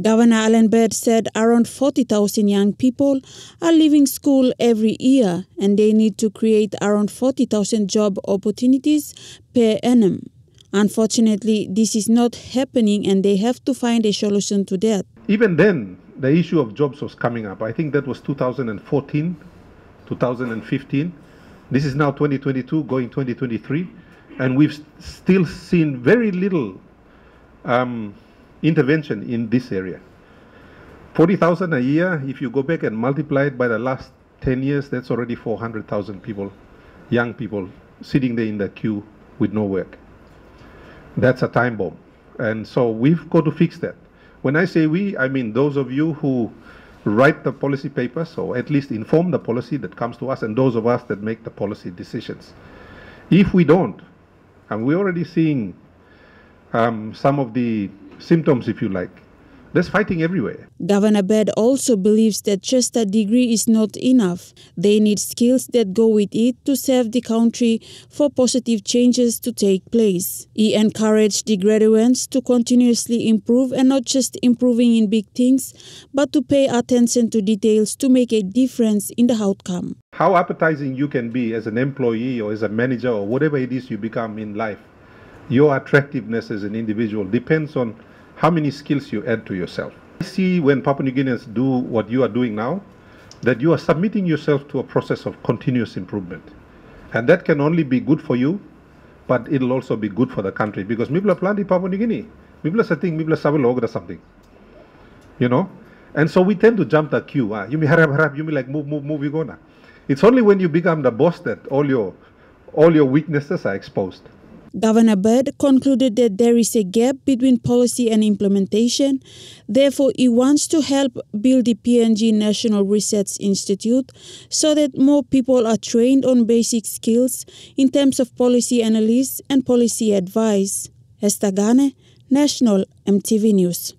Governor Allan Bird said around 40,000 young people are leaving school every year and they need to create around 40,000 job opportunities per annum. Unfortunately, this is not happening and they have to find a solution to that. Even then, the issue of jobs was coming up. I think that was 2014, 2015. This is now 2022, going 2023, and we've still seen very little um, intervention in this area. 40,000 a year, if you go back and multiply it by the last 10 years, that's already 400,000 people, young people, sitting there in the queue with no work. That's a time bomb. And so we've got to fix that. When I say we, I mean those of you who write the policy papers or at least inform the policy that comes to us and those of us that make the policy decisions. If we don't, and we're already seeing um, some of the symptoms, if you like, there's fighting everywhere. Governor Bird also believes that just a degree is not enough. They need skills that go with it to serve the country for positive changes to take place. He encouraged the graduates to continuously improve and not just improving in big things, but to pay attention to details to make a difference in the outcome. How appetizing you can be as an employee or as a manager or whatever it is you become in life, your attractiveness as an individual depends on how many skills you add to yourself. I see when Papua New Guineans do what you are doing now, that you are submitting yourself to a process of continuous improvement. And that can only be good for you, but it'll also be good for the country because Mibla planti Papua New Guinea. Mibla setting, Mibla sabalog or something. You know? And so we tend to jump the queue. Ah. You mean harap harap, you may like move, move, move, you go now. It's only when you become the boss that all your all your weaknesses are exposed. Governor Bird concluded that there is a gap between policy and implementation. Therefore, he wants to help build the PNG National Research Institute so that more people are trained on basic skills in terms of policy analysis and policy advice. Esther Gane, National EMTV News.